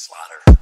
Slaughter.